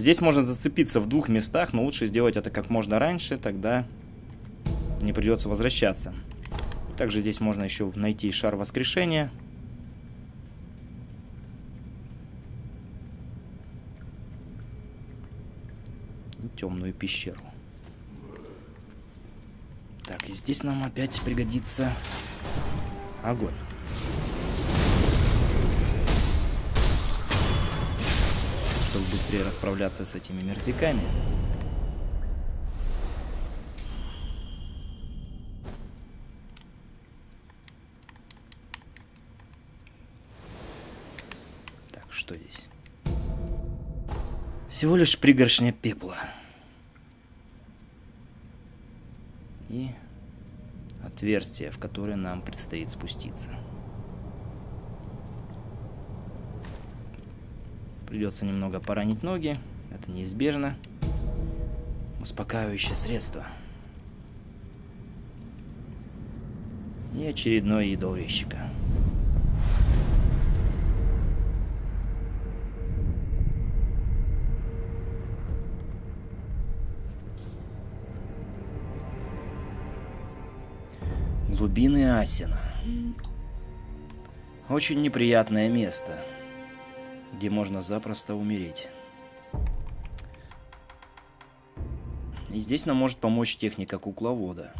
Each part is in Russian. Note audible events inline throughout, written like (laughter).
Здесь можно зацепиться в двух местах, но лучше сделать это как можно раньше, тогда не придется возвращаться. Также здесь можно еще найти шар воскрешения. И темную пещеру. Так, и здесь нам опять пригодится огонь. Быстрее расправляться с этими мертвяками. Так, что здесь? Всего лишь пригоршня пепла. И отверстие, в которое нам предстоит спуститься. Придется немного поранить ноги, это неизбежно. Успокаивающее средство. И очередное ядро резчика. Глубины Асина. Очень неприятное место, где можно запросто умереть. И здесь нам может помочь техника кукловода.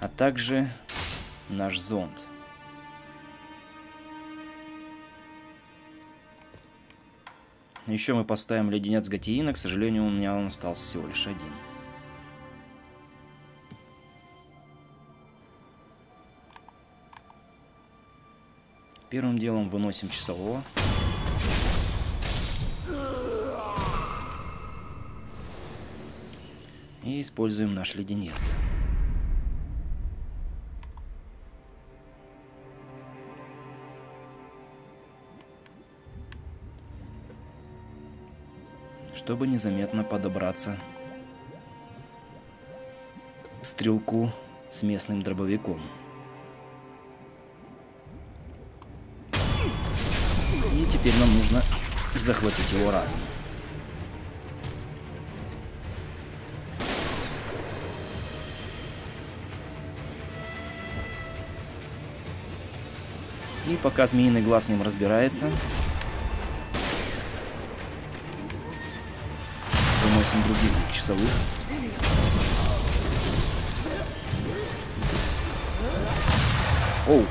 А также наш зонд. Еще мы поставим леденец Гатиина, к сожалению, у меня он остался всего лишь один. Первым делом выносим часового. И используем наш леденец. Чтобы незаметно подобраться к стрелку с местным дробовиком. Нужно захватить его разум. И пока змеиный глаз с ним разбирается, выносим других часовых. Оу,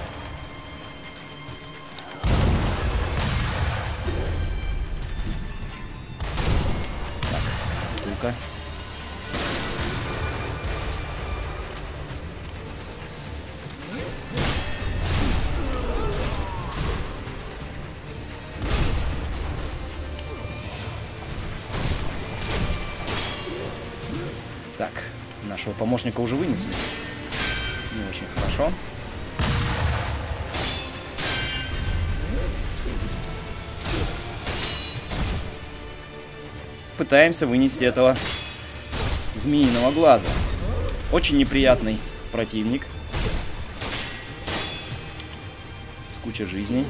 Так, нашего помощника уже вынесли. Не очень хорошо. пытаемся вынести этого змеиного глаза. Очень неприятный противник. С кучей жизней.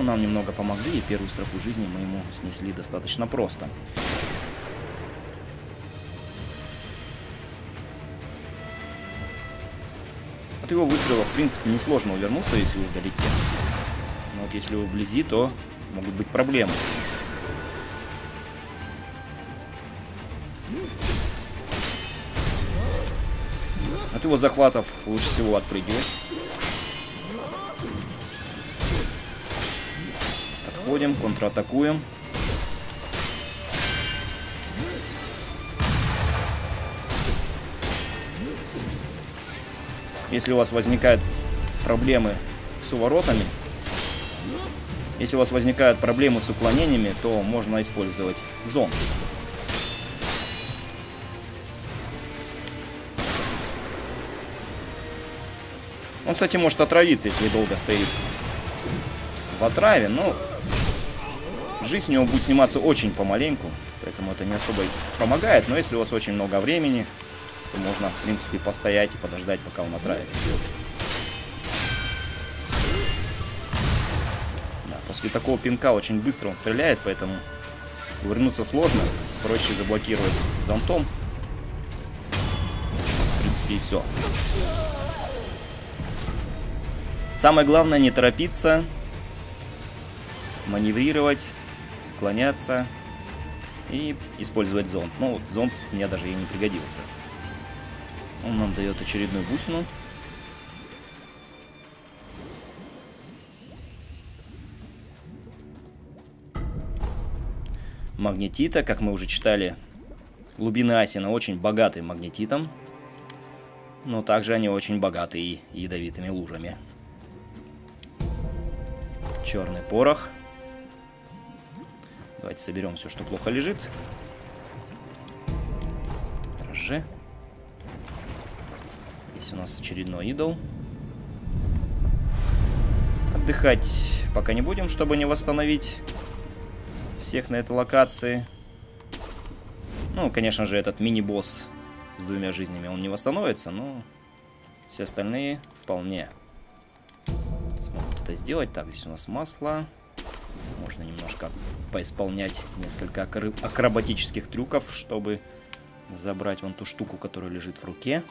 Ну, нам немного помогли, и первую строку жизни мы ему снесли достаточно просто. От его выстрела, в принципе, несложно увернуться, если вы вдалеке. Но вот если вы вблизи, то могут быть проблемы. От его захватов лучше всего отпрыгивать. Отходим, контратакуем. Если у вас возникают проблемы с уворотами, если у вас возникают проблемы с уклонениями, то можно использовать зон. Он, кстати, может отравиться, если долго стоит в отраве, но жизнь у него будет сниматься очень помаленьку, поэтому это не особо помогает, но если у вас очень много времени, то можно, в принципе, постоять и подождать, пока он отравится. После такого пинка очень быстро он стреляет, поэтому вернуться сложно. Проще заблокировать зонтом. В принципе, и все. Самое главное не торопиться, маневрировать, уклоняться и использовать зонт. Ну, вот зонт мне даже и не пригодился. Он нам дает очередную бусину. Магнетита, как мы уже читали, глубины Асина очень богаты магнетитом. Но также они очень богаты и ядовитыми лужами. Черный порох. Давайте соберем все, что плохо лежит. Дрожжи. Здесь у нас очередной идол. Отдыхать пока не будем, чтобы не восстановить всех на этой локации. Ну, конечно же, этот мини-босс с двумя жизнями, он не восстановится, но все остальные вполне смогут это сделать. Так, здесь у нас масло. Можно немножко поисполнять несколько акробатических трюков, чтобы забрать вон ту штуку, которая лежит в руке.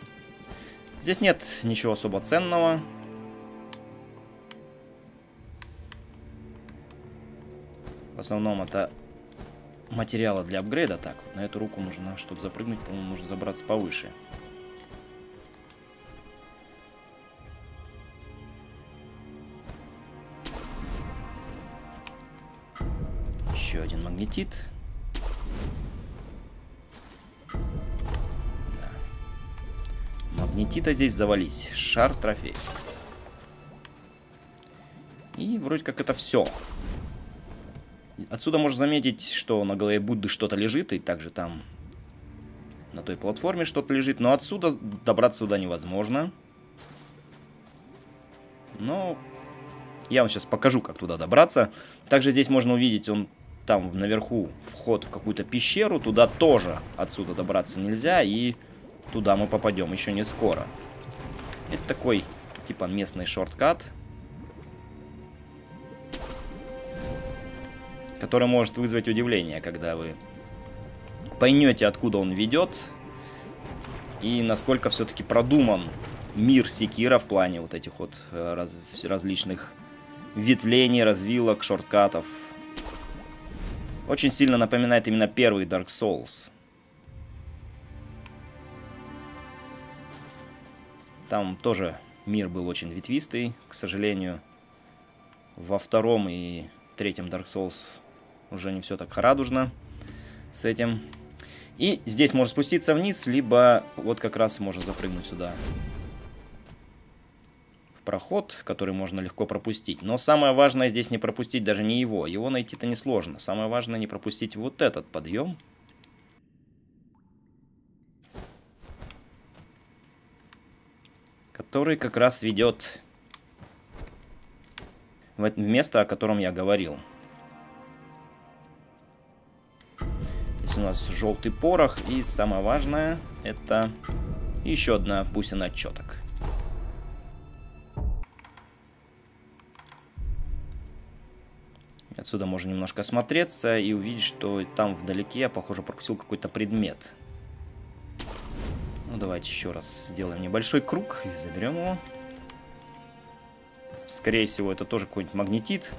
Здесь нет ничего особо ценного. В основном это материалы для апгрейда. Так, на эту руку нужно, чтобы запрыгнуть, по-моему, нужно забраться повыше. Магнетит. Да. Магнетита здесь завались. Шар трофей. И вроде как это все. Отсюда можно заметить, что на голове Будды что-то лежит, и также там на той платформе что-то лежит. Но отсюда добраться туда невозможно. Но я вам сейчас покажу, как туда добраться. Также здесь можно увидеть, он там наверху вход в какую-то пещеру, туда тоже отсюда добраться нельзя, и туда мы попадем еще не скоро. Это такой, типа, местный шорткат, который может вызвать удивление, когда вы поймете, откуда он ведет, и насколько все-таки продуман мир Секира в плане вот этих вот э, раз, различных ветвлений, развилок, шорткатов, очень сильно напоминает именно первый Dark Souls. Там тоже мир был очень ветвистый, к сожалению. Во втором и третьем Dark Souls уже не все так радужно с этим. И здесь можно спуститься вниз, либо вот как раз можно запрыгнуть сюда проход, который можно легко пропустить. Но самое важное здесь не пропустить даже не его. Его найти-то несложно. Самое важное не пропустить вот этот подъем. Который как раз ведет в место, о котором я говорил. Здесь у нас желтый порох. И самое важное, это еще одна бусина отчеток. Отсюда можно немножко осмотреться и увидеть, что там вдалеке я, похоже, пропустил какой-то предмет. Ну, давайте еще раз сделаем небольшой круг и заберем его. Скорее всего, это тоже какой-нибудь магнетит.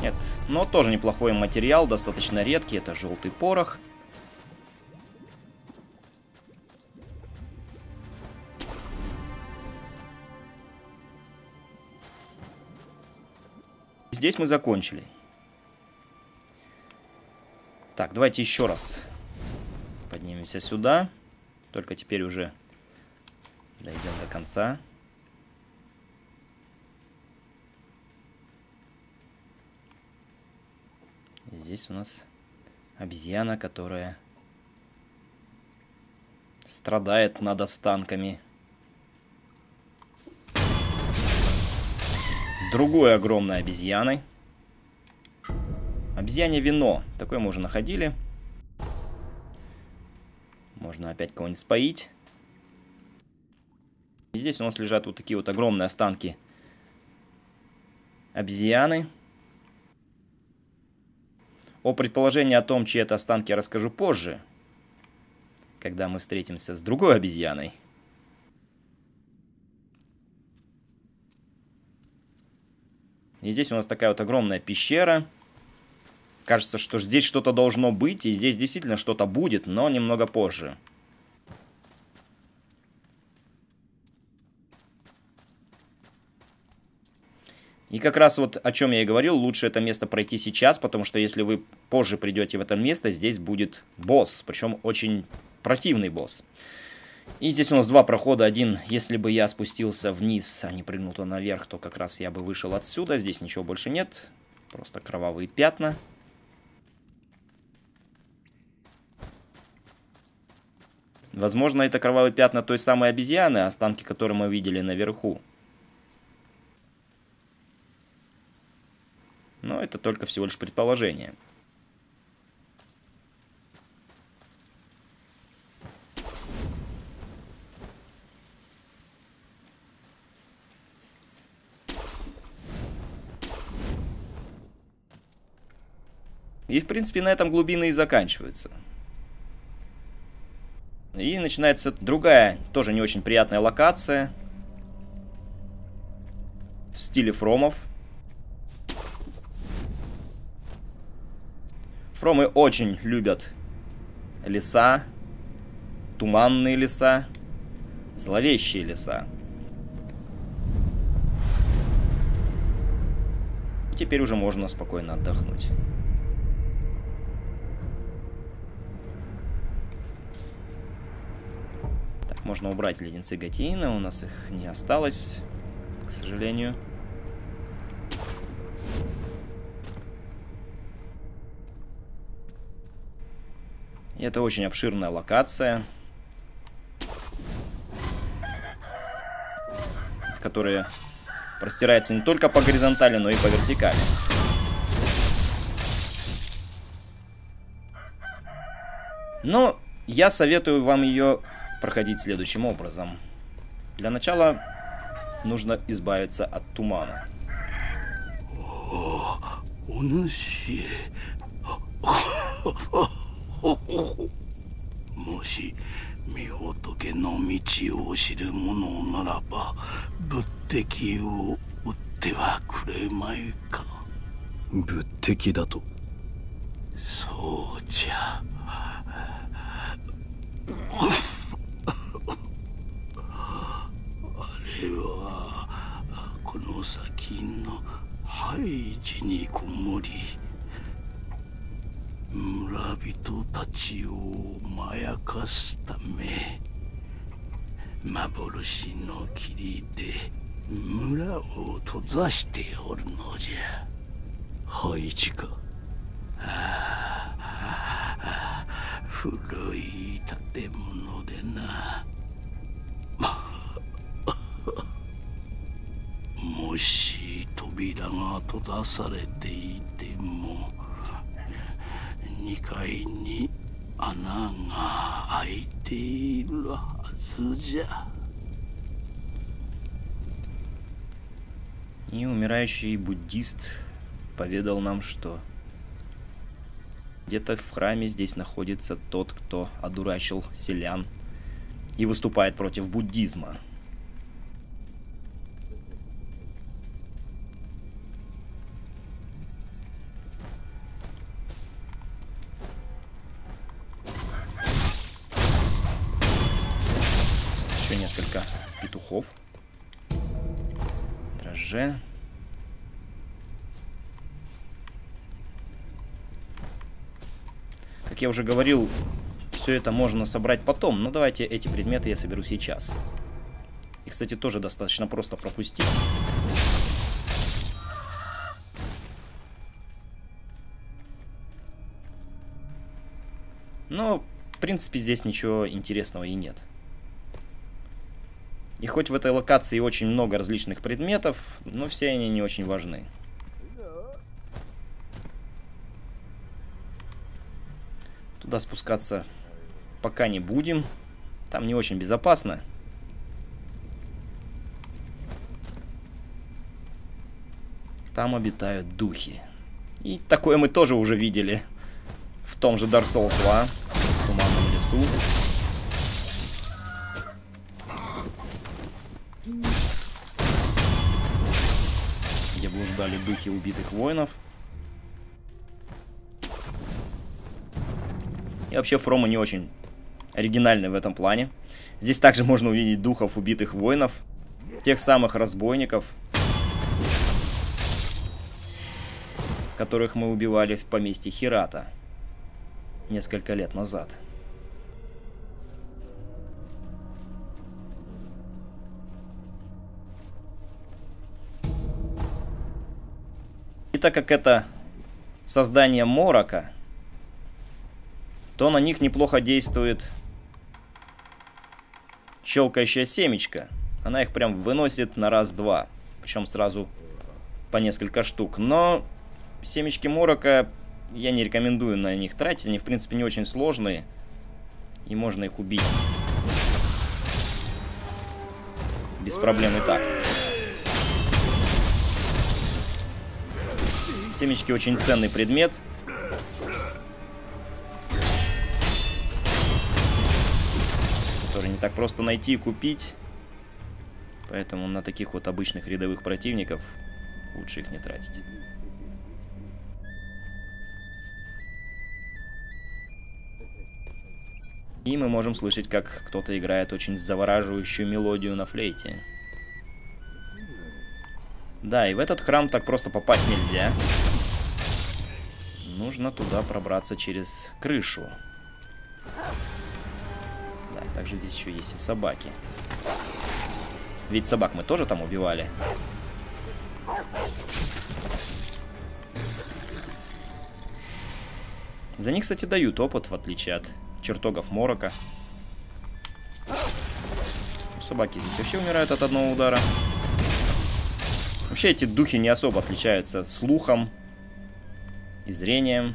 Нет, но тоже неплохой материал, достаточно редкий. Это желтый порох. Здесь мы закончили. Так, давайте еще раз поднимемся сюда. Только теперь уже дойдем до конца. Здесь у нас обезьяна, которая страдает над останками другой огромной обезьяной. Обезьяне вино. Такое мы уже находили. Можно опять кого-нибудь споить. И здесь у нас лежат вот такие вот огромные останки обезьяны. О предположении о том, чьи это останки, я расскажу позже, когда мы встретимся с другой обезьяной. И здесь у нас такая вот огромная пещера. Кажется, что здесь что-то должно быть, и здесь действительно что-то будет, но немного позже. И как раз вот о чем я и говорил, лучше это место пройти сейчас, потому что если вы позже придете в это место, здесь будет босс, причем очень противный босс. И здесь у нас два прохода. Один, если бы я спустился вниз, а не прыгнул то наверх, то как раз я бы вышел отсюда. Здесь ничего больше нет, просто кровавые пятна. Возможно, это кровавые пятна той самой обезьяны, останки которой мы видели наверху. Но это только всего лишь предположение. И, в принципе, на этом глубины и заканчиваются. И начинается другая, тоже не очень приятная локация. В стиле фромов. Фромы очень любят леса, туманные леса, зловещие леса. Теперь уже можно спокойно отдохнуть. Можно убрать леденцы Гатиина, у нас их не осталось, к сожалению. И это очень обширная локация, которая простирается не только по горизонтали, но и по вертикали. Но я советую вам ее проходить следующим образом. Для начала нужно избавиться от тумана. О, もし御仏の道を知る者ならば仏敵を撃ってはくれまいか仏敵だとそうじゃ の先のハイジにこもり村人たちをまやかすため幻の霧で村を閉ざしておるのじゃ。配置か。ああ古い建物でなもし扉が閉ざされていても2階に穴が開いているはずじゃ。И умирающий буддист поведал нам, что где-то в храме здесь находится тот, кто одурачил селян и выступает против буддизма. Уже. Как я уже говорил, все это можно собрать потом, но давайте эти предметы я соберу сейчас. И, кстати, тоже достаточно просто пропустить. Но, в принципе, здесь ничего интересного и нет. И хоть в этой локации очень много различных предметов, но все они не очень важны. Туда спускаться пока не будем. Там не очень безопасно. Там обитают духи. И такое мы тоже уже видели в том же Dark Souls 2, в Туманном лесу. Блуждали духи убитых воинов. И вообще Фрома не очень оригинальный в этом плане. Здесь также можно увидеть духов убитых воинов, тех самых разбойников, которых мы убивали в поместье Хирата несколько лет назад. Так как это создание Морока, то на них неплохо действует щелкающая семечка. Она их прям выносит на раз-два. Причем сразу по несколько штук. Но семечки морока я не рекомендую на них тратить. Они, в принципе, не очень сложные. И можно их убить. Без проблем и так. Семечки очень ценный предмет. Который не так просто найти и купить. Поэтому на таких вот обычных рядовых противников лучше их не тратить. И мы можем слышать, как кто-то играет очень завораживающую мелодию на флейте. Да, и в этот храм так просто попасть нельзя. Нужно туда пробраться через крышу. Да, также здесь еще есть и собаки. Ведь собак мы тоже там убивали. За них, кстати, дают опыт, в отличие от чертогов морока. Собаки здесь вообще умирают от одного удара. Вообще эти духи не особо отличаются слухом и зрением.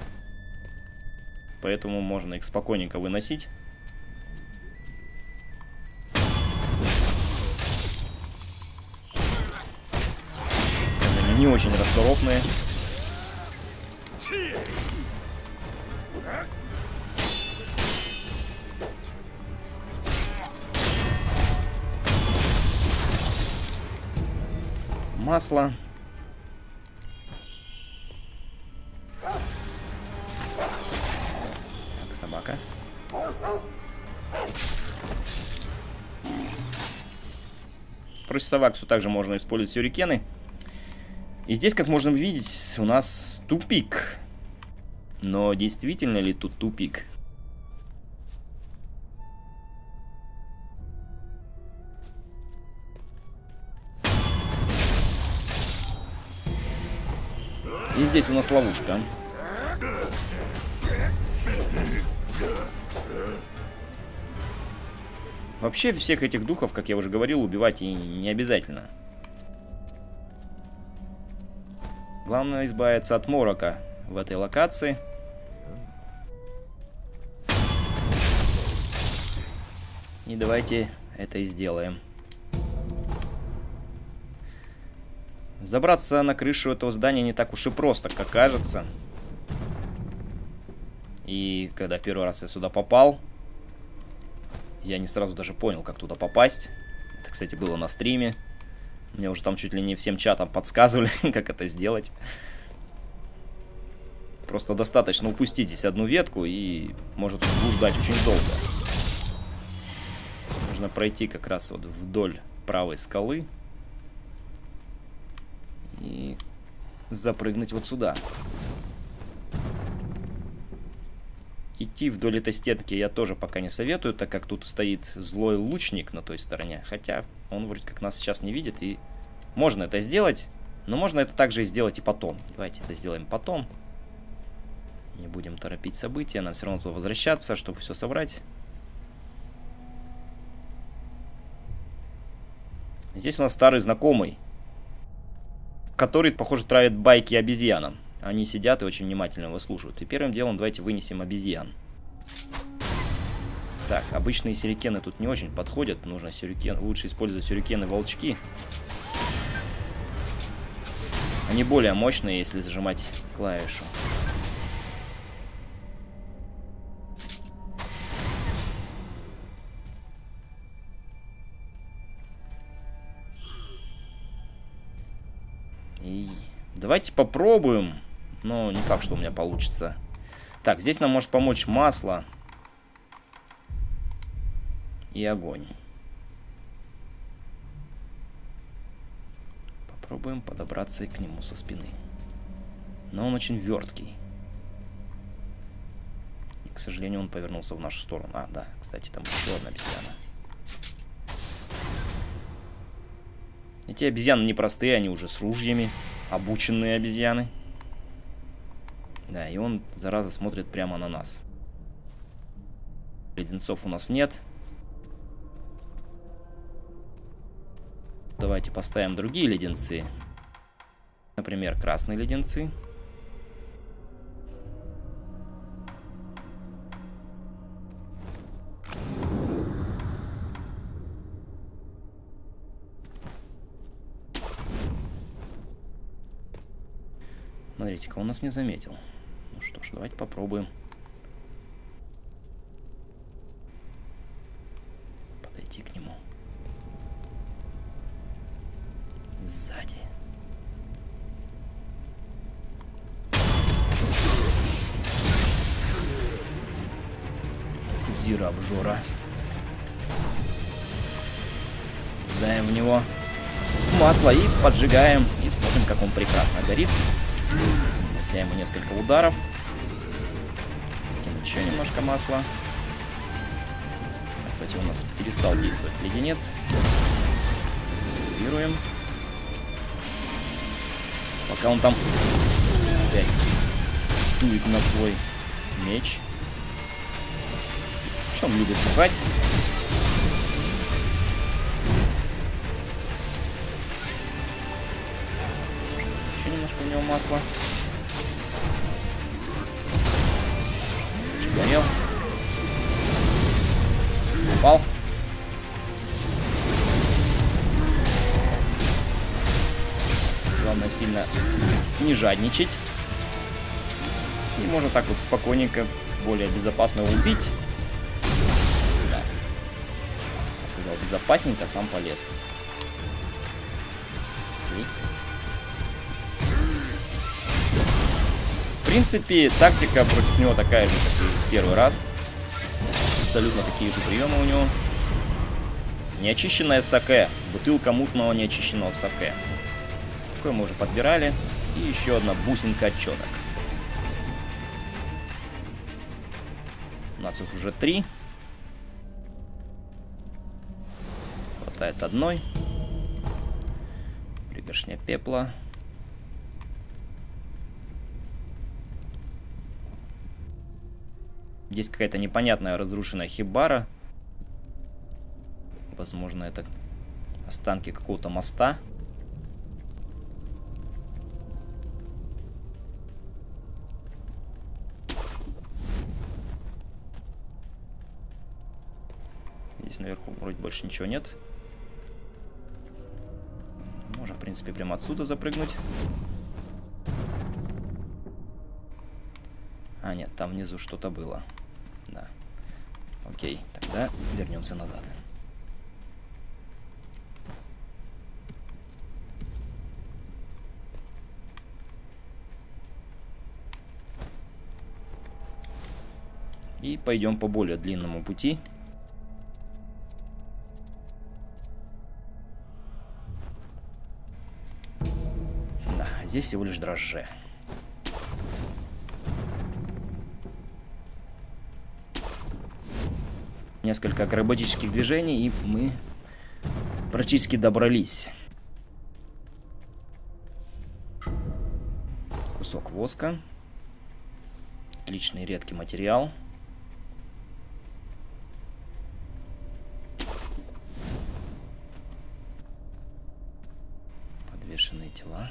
Поэтому можно их спокойненько выносить. Они не очень расторопные. масло. Собак все также можно использовать сюрикены. И здесь, как можно видеть, у нас тупик. Но действительно ли тут тупик? И здесь у нас ловушка. Вообще всех этих духов, как я уже говорил, убивать и не обязательно. Главное избавиться от морока в этой локации. И давайте это и сделаем. Забраться на крышу этого здания не так уж и просто, как кажется. И когда первый раз я сюда попал, я не сразу даже понял, как туда попасть. Это, кстати, было на стриме. Мне уже там чуть ли не всем чатом подсказывали, (laughs) как это сделать. Просто достаточно упустить здесь одну ветку и может блуждать очень долго. Нужно пройти как раз вот вдоль правой скалы и запрыгнуть вот сюда. Идти вдоль этой стенки я тоже пока не советую, так как тут стоит злой лучник на той стороне. Хотя он вроде как нас сейчас не видит, и можно это сделать, но можно это также и сделать и потом. Давайте это сделаем потом. Не будем торопить события, нам все равно туда возвращаться, чтобы все собрать. Здесь у нас старый знакомый который, похоже, травит байки обезьянам. Они сидят и очень внимательно его слушают. И первым делом давайте вынесем обезьян. Так, обычные сюрикены тут не очень подходят. Нужно сюрикен... Лучше использовать сюрикены-волчки. Они более мощные, если зажимать клавишу. И давайте попробуем. Но не факт, что у меня получится. Так, здесь нам может помочь масло. И огонь. Попробуем подобраться и к нему со спины. Но он очень верткий. И, к сожалению, он повернулся в нашу сторону. А, да, кстати, там еще одна обезьяна. Эти обезьяны непростые, они уже с ружьями. Обученные обезьяны. Да, и он, зараза, смотрит прямо на нас. Леденцов у нас нет. Давайте поставим другие леденцы. Например, красные леденцы. Смотрите-ка, он нас не заметил. Ну что ж, давайте попробуем. Подойти к нему. Сзади. Зира обжора. Кидаем в него масло и поджигаем. И смотрим, как он прекрасно горит. Нанося ему несколько ударов. Еще немножко масла. Кстати, у нас перестал действовать леденец. Активируем. Пока он там опять дует на свой меч. Он любит бухать? Еще немножко у него масла. Горел. Упал. Главное сильно не жадничать. И можно так вот спокойненько, более безопасно убить. Да. Я сказал безопасненько, сам полез. Окей. В принципе, тактика против него такая же, как и первый раз. Абсолютно такие же приемы у него. Неочищенное саке. Бутылка мутного неочищенного саке. Такое мы уже подбирали. И еще одна бусинка отчеток. У нас их уже три. Хватает одной. Пригоршня пепла. Здесь какая-то непонятная разрушенная хибара. Возможно, это останки какого-то моста. Здесь наверху вроде больше ничего нет. Можно, в принципе, прямо отсюда запрыгнуть. А, нет, там внизу что-то было. Да. Окей, тогда вернемся назад. И пойдем по более длинному пути. Да, здесь всего лишь дрожжи. Несколько акробатических движений, и мы практически добрались. Кусок воска. Отличный редкий материал. Подвешенные тела.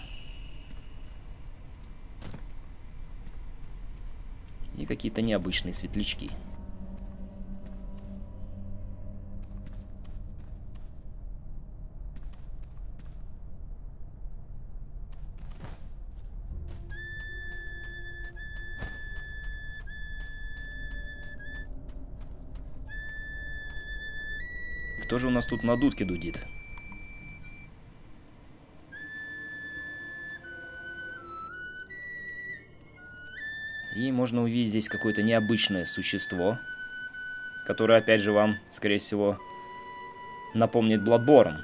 И какие-то необычные светлячки. Нас тут на дудке дудит? И можно увидеть здесь какое-то необычное существо, которое, опять же, вам, скорее всего, напомнит Bloodborne.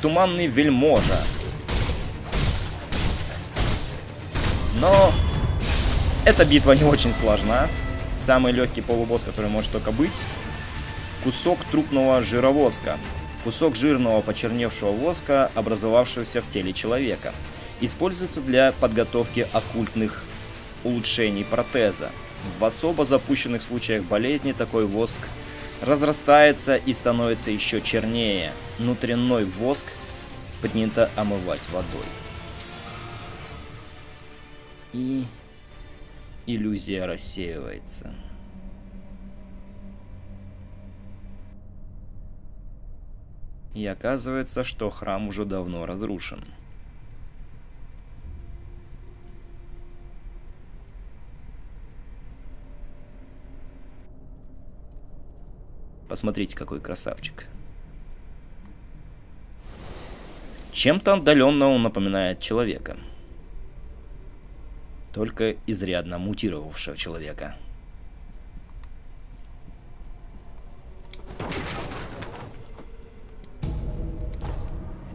Туманный вельможа. Но эта битва не очень сложна. Самый легкий полубосс, который может только быть. Кусок трупного жировоска. Кусок жирного почерневшего воска, образовавшегося в теле человека. Используется для подготовки оккультных улучшений протеза. В особо запущенных случаях болезни такой воск разрастается и становится еще чернее. Внутренной воск принято омывать водой. И иллюзия рассеивается. И оказывается, что храм уже давно разрушен. Посмотрите, какой красавчик. Чем-то отдаленно он напоминает человека. Только изрядно мутировавшего человека.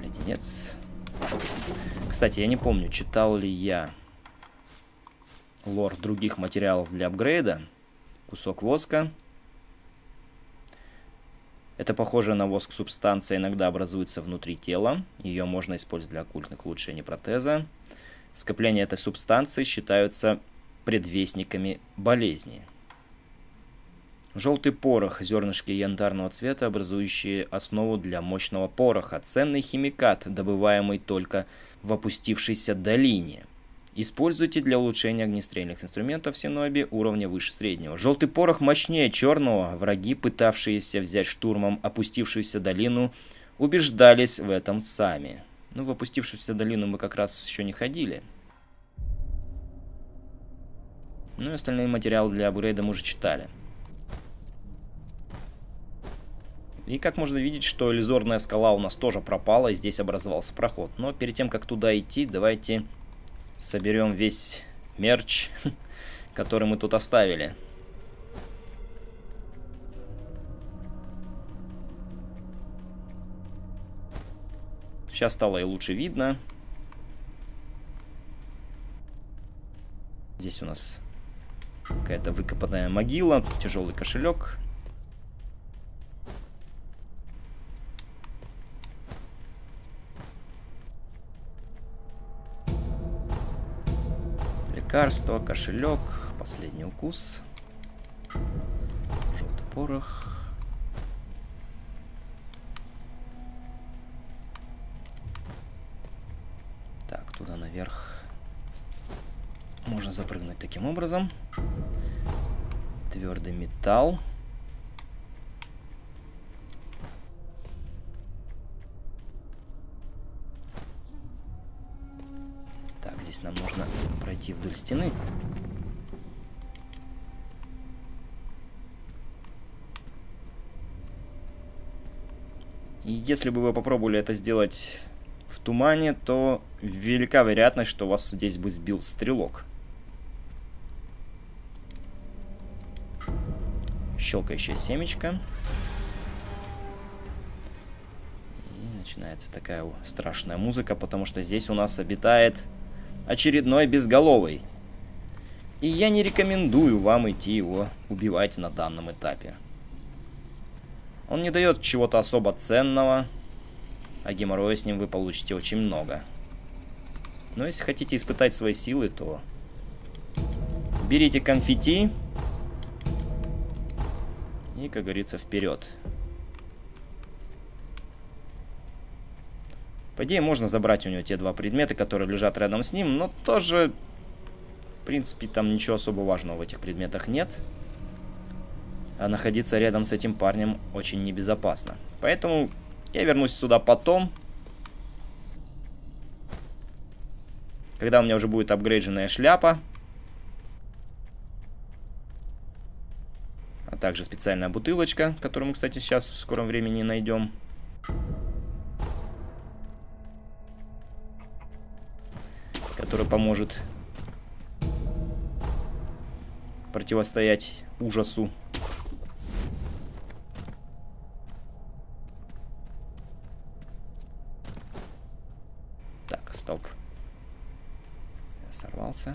Леденец. Кстати, я не помню, читал ли я лор других материалов для апгрейда. Кусок воска. Это похоже на воск субстанция, иногда образуется внутри тела. Ее можно использовать для оккультных улучшений протеза. Скопления этой субстанции считаются предвестниками болезни. Желтый порох, зернышки янтарного цвета, образующие основу для мощного пороха. Ценный химикат, добываемый только в опустившейся долине – Используйте для улучшения огнестрельных инструментов Синоби уровня выше среднего. Желтый порох мощнее черного. Враги, пытавшиеся взять штурмом опустившуюся долину, убеждались в этом сами. Ну, в опустившуюся долину мы как раз еще не ходили. Ну и остальные материалы для апгрейда мы уже читали. И как можно видеть, что иллюзорная скала у нас тоже пропала, и здесь образовался проход. Но перед тем, как туда идти, давайте соберем весь мерч, (laughs) который мы тут оставили. Сейчас стало и лучше видно. Здесь у нас какая-то выкопанная могила, тяжелый кошелек. лекарство, кошелек, последний укус, желтый порох. Туда наверх можно запрыгнуть таким образом. Твердый металл. Здесь нам нужно пройти вдоль стены. И если бы вы попробовали это сделать в тумане, то велика вероятность, что вас здесь бы сбил стрелок. Щелкающая семечко. И начинается такая страшная музыка, потому что здесь у нас обитает очередной безголовый. И я не рекомендую вам идти его убивать на данном этапе. Он не дает чего-то особо ценного, а геморроя с ним вы получите очень много. Но если хотите испытать свои силы, то берите конфетти и, как говорится, вперед. По идее, можно забрать у него те два предмета, которые лежат рядом с ним, но тоже, в принципе, там ничего особо важного в этих предметах нет. А находиться рядом с этим парнем очень небезопасно. Поэтому я вернусь сюда потом. Когда у меня уже будет апгрейдженная шляпа. А также специальная бутылочка, которую мы, кстати, сейчас в скором времени найдем. Которая поможет противостоять ужасу. Так, стоп. Я сорвался.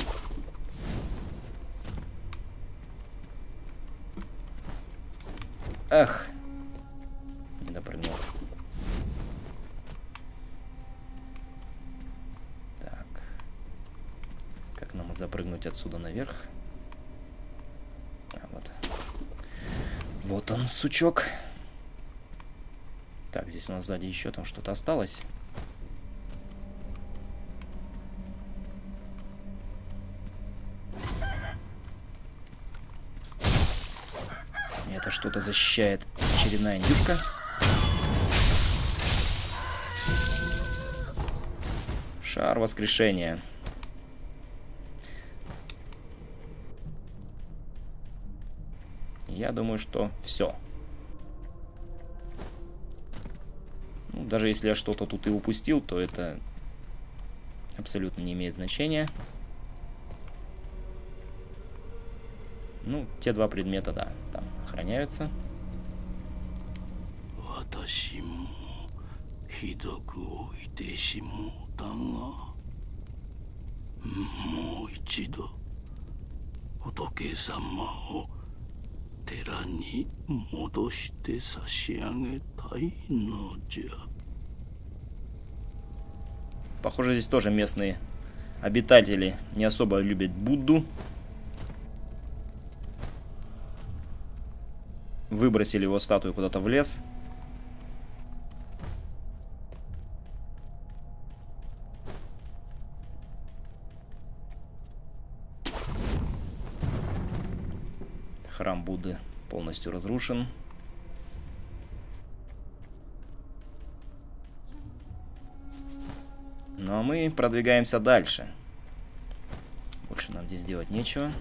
Эх. Не допрыгнул. Так. Как нам запрыгнуть отсюда наверх? А, вот. Вот он, сучок. Так, здесь у нас сзади еще там что-то осталось. Это что-то защищает очередная индюшка. Шар воскрешения. Я думаю, что все. Ну, даже если я что-то тут и упустил, то это абсолютно не имеет значения. Ну, те два предмета, да, там сохраняются. Похоже, здесь тоже местные обитатели не особо любят Будду. Выбросили его статую куда-то в лес. Храм Будды полностью разрушен. Ну а мы продвигаемся дальше. Больше нам здесь делать нечего.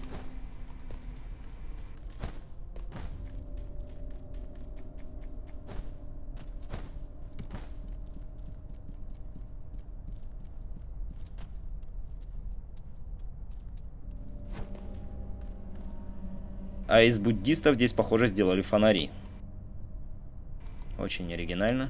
А из буддистов здесь, похоже, сделали фонари. Очень оригинально.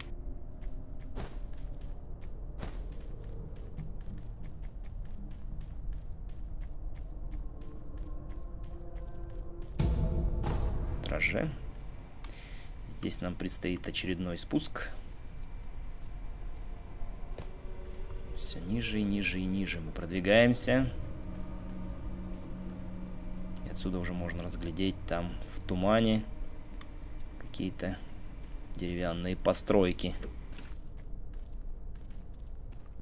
Дрожжи. Здесь нам предстоит очередной спуск. Все ниже и ниже и ниже мы продвигаемся. Отсюда уже можно разглядеть там в тумане какие-то деревянные постройки.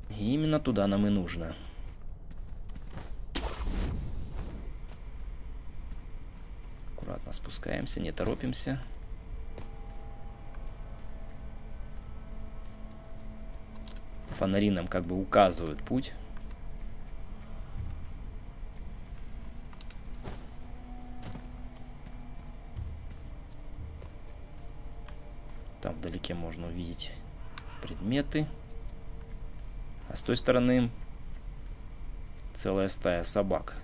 И именно туда нам и нужно. Аккуратно спускаемся, не торопимся. Фонари нам как бы указывают путь. Там вдалеке можно увидеть предметы. А с той стороны целая стая собак.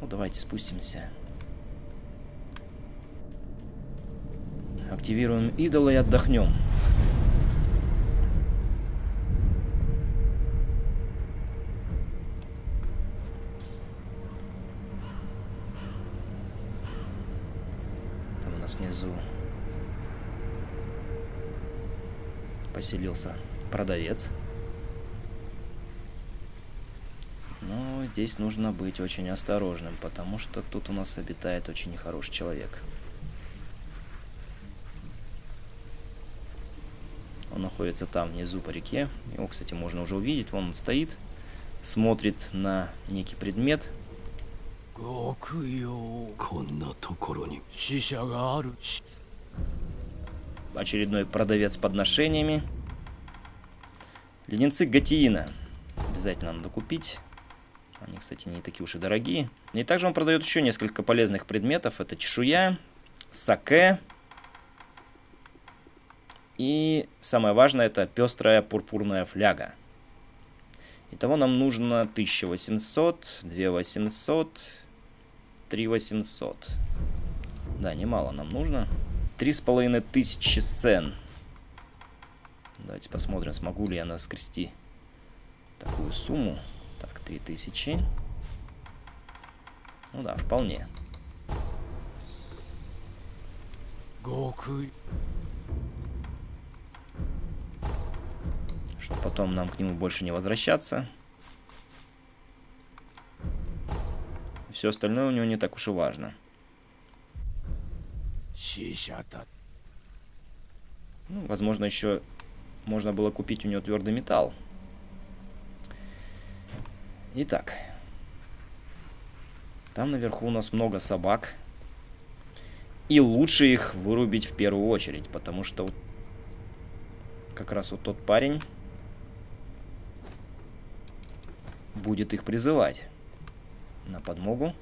Ну, давайте спустимся. Активируем идола и отдохнем. поселился продавец. Но здесь нужно быть очень осторожным, потому что тут у нас обитает очень нехороший человек. Он находится там внизу по реке. Его, кстати, можно уже увидеть. Вон он стоит, смотрит на некий предмет. Очередной продавец с подношениями. Леденцы Гатиина. Обязательно надо купить. Они, кстати, не такие уж и дорогие. И также он продает еще несколько полезных предметов. Это чешуя, саке. И самое важное, это пестрая пурпурная фляга. Итого нам нужно 1800, 2800, 3800. Да, немало нам нужно. Три с половиной тысячи сцен. Давайте посмотрим, смогу ли я наскрести такую сумму. Так, 3000. Ну да, вполне. Чтобы потом нам к нему больше не возвращаться. Все остальное у него не так уж и важно. Ну, возможно, еще можно было купить у него твердый металл. Итак. Там наверху у нас много собак. И лучше их вырубить в первую очередь, потому что вот как раз вот тот парень будет их призывать на подмогу.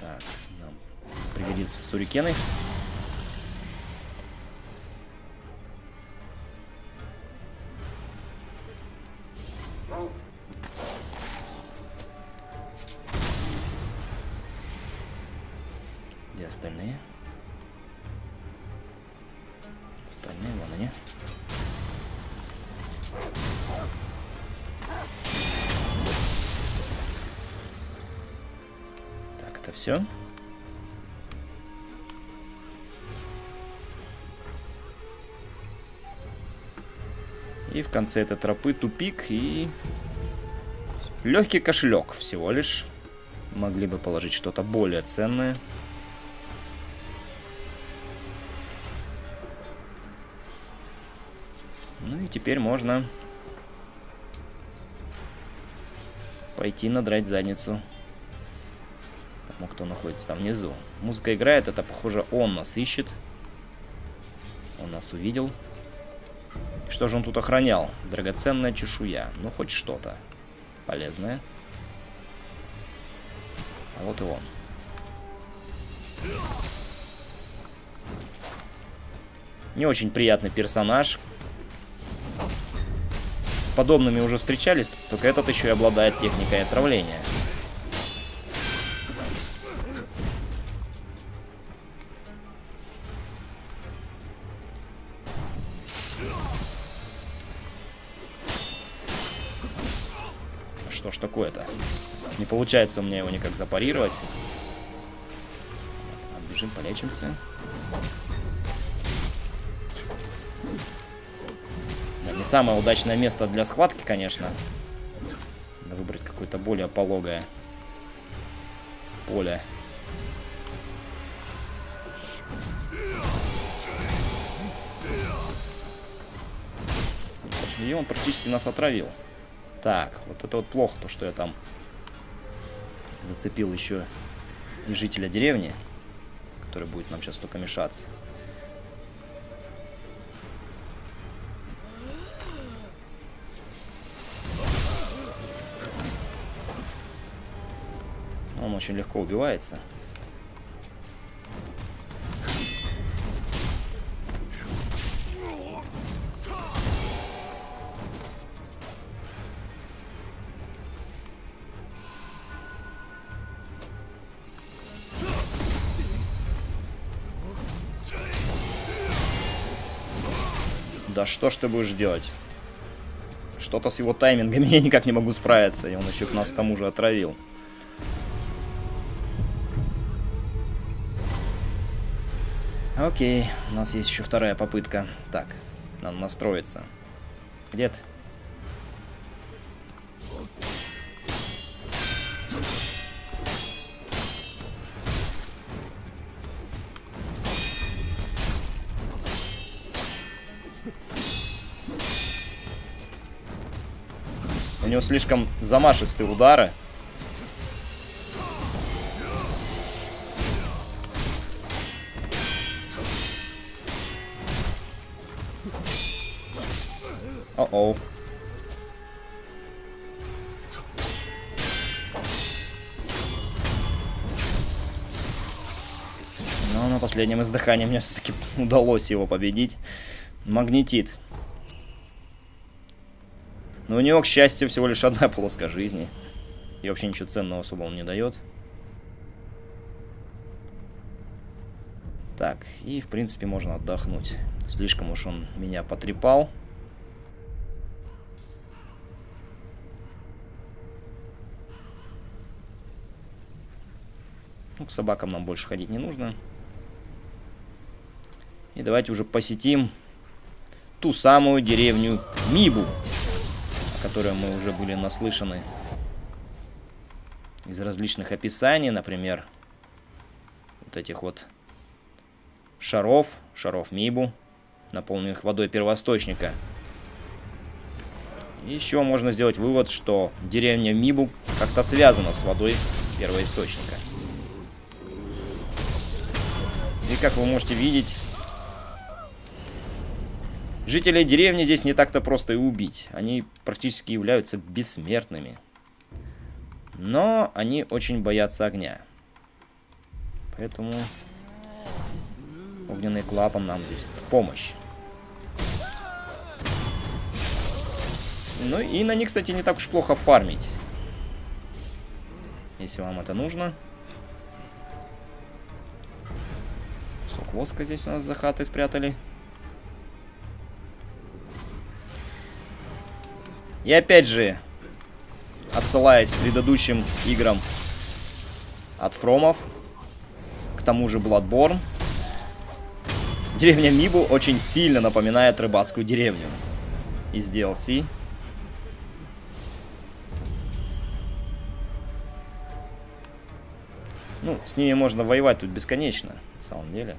Так, нам пригодится сурикены. И в конце этой тропы тупик и легкий кошелек всего лишь. Могли бы положить что-то более ценное. Ну и теперь можно пойти надрать задницу тому, кто находится там внизу. Музыка играет, это, похоже, он нас ищет. Он нас увидел. Что же он тут охранял? Драгоценная чешуя. Ну, хоть что-то полезное. А вот и он. Не очень приятный персонаж. С подобными уже встречались, только этот еще и обладает техникой отравления. Такое-то? Не получается у меня его никак запарировать. Отбежим, полечимся. Да, не самое удачное место для схватки, конечно. Надо выбрать какое-то более пологое поле. И он практически нас отравил. Так, вот это вот плохо, то, что я там зацепил еще и жителя деревни, который будет нам сейчас только мешаться. Он очень легко убивается. Что ж ты будешь делать? Что-то с его таймингами (laughs) я никак не могу справиться. И он еще нас к тому же отравил. Окей, у нас есть еще вторая попытка. Так, надо настроиться. Где ты? У него слишком замашистые удары. О-оу. Но на последнем издыхании мне все-таки удалось его победить. Магнетит. Но у него, к счастью, всего лишь одна полоска жизни. И вообще ничего ценного особо он не дает. Так, и в принципе можно отдохнуть. Слишком уж он меня потрепал. Ну, к собакам нам больше ходить не нужно. И давайте уже посетим ту самую деревню Мибу, о которой мы уже были наслышаны из различных описаний, например, вот этих вот шаров, шаров Мибу, наполненных водой первоисточника. Еще можно сделать вывод, что деревня Мибу как-то связана с водой первоисточника. И как вы можете видеть, жителей деревни здесь не так-то просто и убить. Они практически являются бессмертными. Но они очень боятся огня. Поэтому огненный клапан нам здесь в помощь. Ну и на них, кстати, не так уж плохо фармить. Если вам это нужно. Кусок воска здесь у нас за хатой спрятали. И опять же, отсылаясь к предыдущим играм от Фромов, к тому же Bloodborne, деревня Мибу очень сильно напоминает рыбацкую деревню из DLC. Ну, с ними можно воевать тут бесконечно, на самом деле.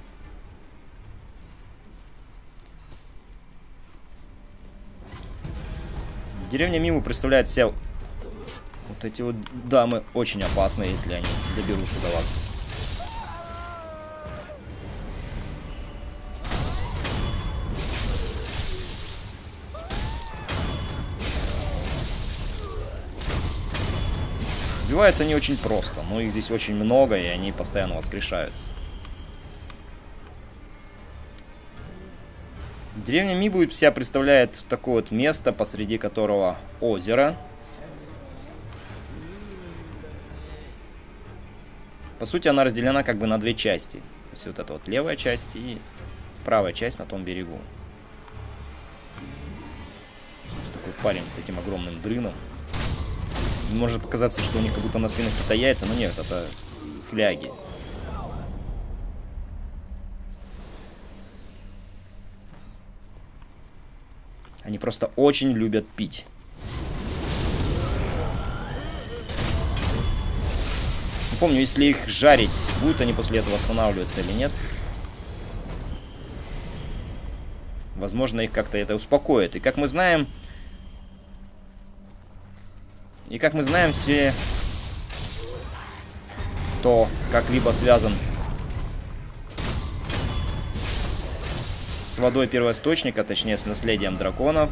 Деревня Миму представляет себя вот эти вот дамы очень опасны, если они доберутся до вас. Убиваются они очень просто, но их здесь очень много, и они постоянно воскрешаются. Деревня Мибу себя представляет такое вот место, посреди которого озеро. По сути, она разделена как бы на две части. То есть вот эта вот левая часть и правая часть на том берегу. Такой парень с таким огромным дрыном. Может показаться, что у них как будто на какие-то яйца, но нет, это фляги. Они просто очень любят пить. Помню, если их жарить, будут они после этого восстанавливаться или нет. Возможно, их как-то это успокоит. И как мы знаем... И как мы знаем, все, кто как-либо связан с водой первоисточника, точнее с наследием драконов,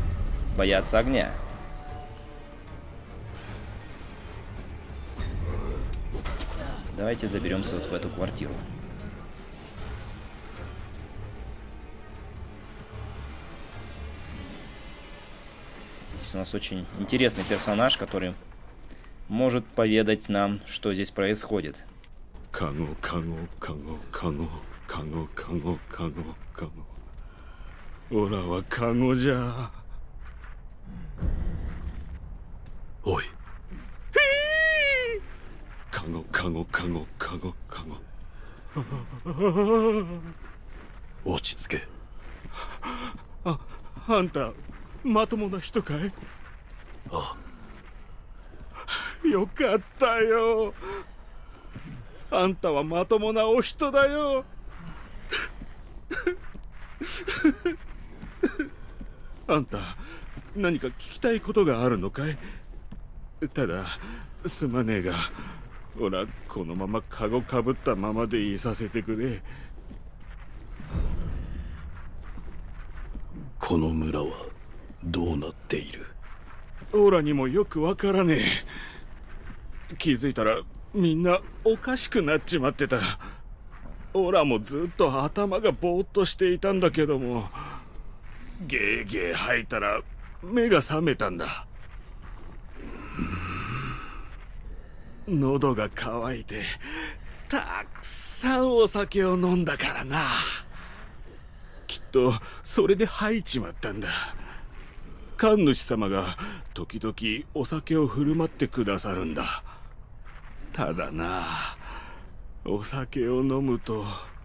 боятся огня. Давайте заберемся вот в эту квартиру. Здесь у нас очень интересный персонаж, который может поведать нам, что здесь происходит. Каго, каго, каго, каго, каго, каго, каго, каго. オラはカゴじゃ。おい。カゴカゴカゴカゴカゴ。落ち着け。ああんたまともな人かい？あ。よかったよ。あんたはまともなお人だよ (laughs) あんた何か聞きたいことがあるのかい？ただすまねえがほらこのままカゴかぶったままでいさせてくれ。この村はどうなっている？オラにもよくわからねえ。気づいたらみんなおかしくなっちまってた。オラもずっと頭がぼーっとしていたんだけどもゲーゲー吐いたら目が覚めたんだ。喉が渇いてたくさんお酒を飲んだからな。きっとそれで吐いちまったんだ。神主様が時々お酒を振る舞ってくださるんだ。ただなお酒を飲むと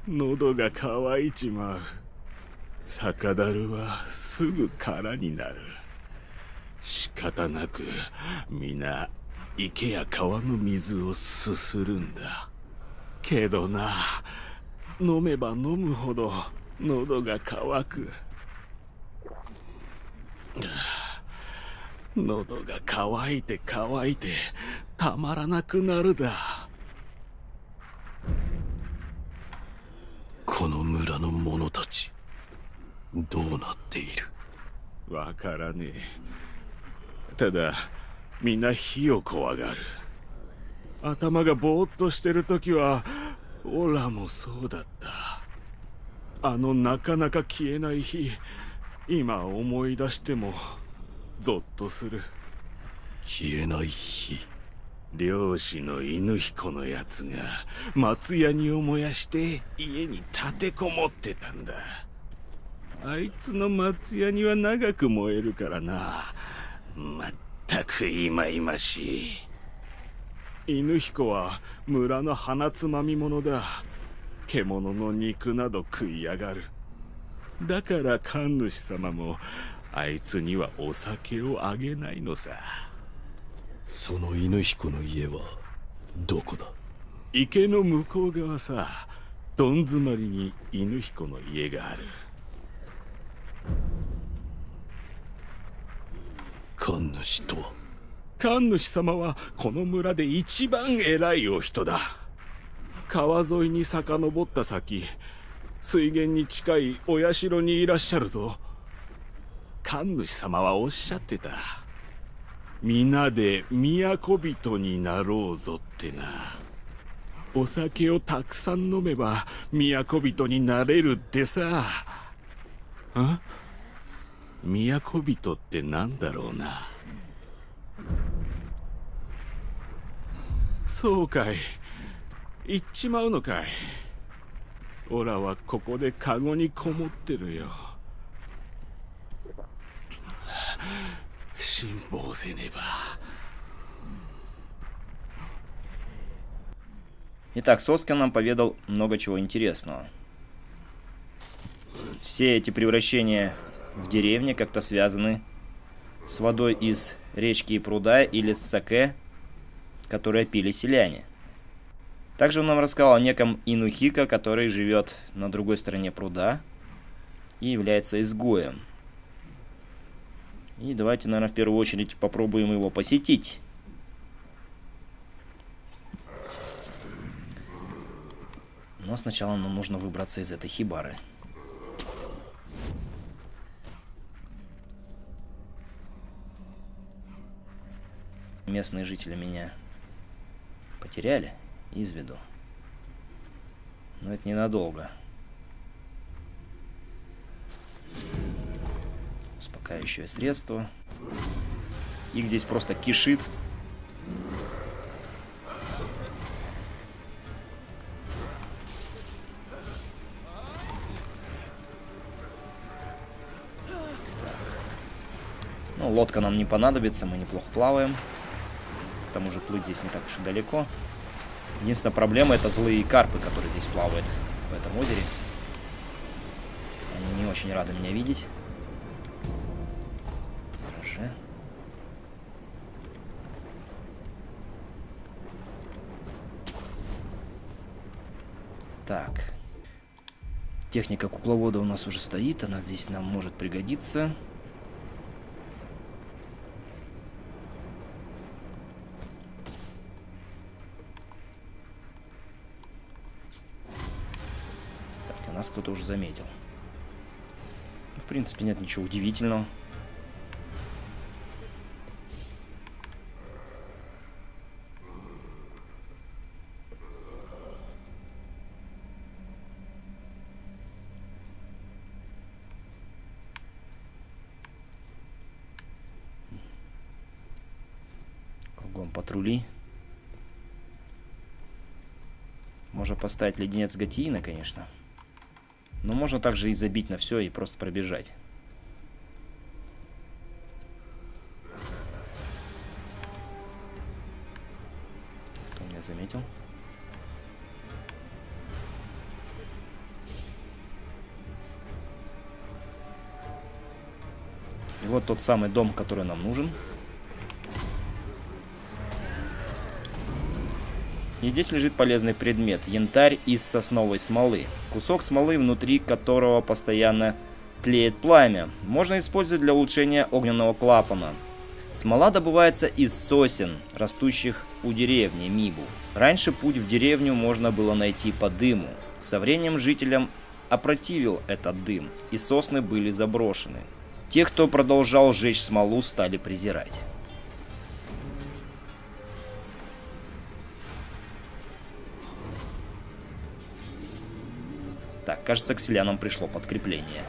喉が渇いちまう。酒樽はすぐ空になる。仕方なく皆池や川の水をすするんだ。けどな飲めば飲むほど喉が渇く。喉が渇いて渇いてたまらなくなるだ。この村の者たち。どうなっている？わからねえ。ただみんな火を怖がる。頭がぼーっとしてる時はオラもそうだった。あのなかなか消えない日今思い出してもゾッとする。消えない火漁師の犬彦のやつが松ヤニを燃やして家に立てこもってたんだあいつの松ヤニは長く燃えるからな。まったくいまいましい。犬彦は村の鼻つまみ者だ。獣の肉など食いやがる。だから神主様もあいつにはお酒をあげないのさ。その犬彦の家はどこだ？池の向こう側さ。どん詰まりに犬彦の家がある神主とは。神主様はこの村で一番偉いお人だ。川沿いに遡った先水源に近いお社にいらっしゃるぞ。神主様はおっしゃってた。皆で都人になろうぞってな。お酒をたくさん飲めば都人になれるってさ。ん都人ってなんだろうなそうかい行っちまうのかいオラはここでカゴにこもってるよ辛抱せねば Итак, Соска нам поведал много чего интересного. Все эти превращения в деревне как-то связаны с водой из речки и пруда или с саке, которые пили селяне. Также он нам рассказал о неком Инухика, который живет на другой стороне пруда и является изгоем. И давайте, наверное, в первую очередь попробуем его посетить. Но сначала нам нужно выбраться из этой хибары. Местные жители меня потеряли из виду. Но это ненадолго. Успокаивающее средство. Их здесь просто кишит. Ну, лодка нам не понадобится, мы неплохо плаваем. К тому же плыть здесь не так уж и далеко. Единственная проблема это злые карпы, которые здесь плавают в этом озере. Они не очень рады меня видеть. Хорошо. Так. Техника кукловода у нас уже стоит, она здесь нам может пригодиться. Нас кто-то уже заметил. принципе, нет ничего удивительного. Кругом патрули. Можно поставить леденец Гатиина, конечно. Но можно также и забить на все и просто пробежать. Кто меня заметил? И вот тот самый дом, который нам нужен. И здесь лежит полезный предмет – янтарь из сосновой смолы. Кусок смолы, внутри которого постоянно тлеет пламя. Можно использовать для улучшения огненного клапана. Смола добывается из сосен, растущих у деревни Мибу. Раньше путь в деревню можно было найти по дыму. Со временем жителям опротивил этот дым, и сосны были заброшены. Те, кто продолжал жечь смолу, стали презирать. Кажется, к селянам пришло подкрепление.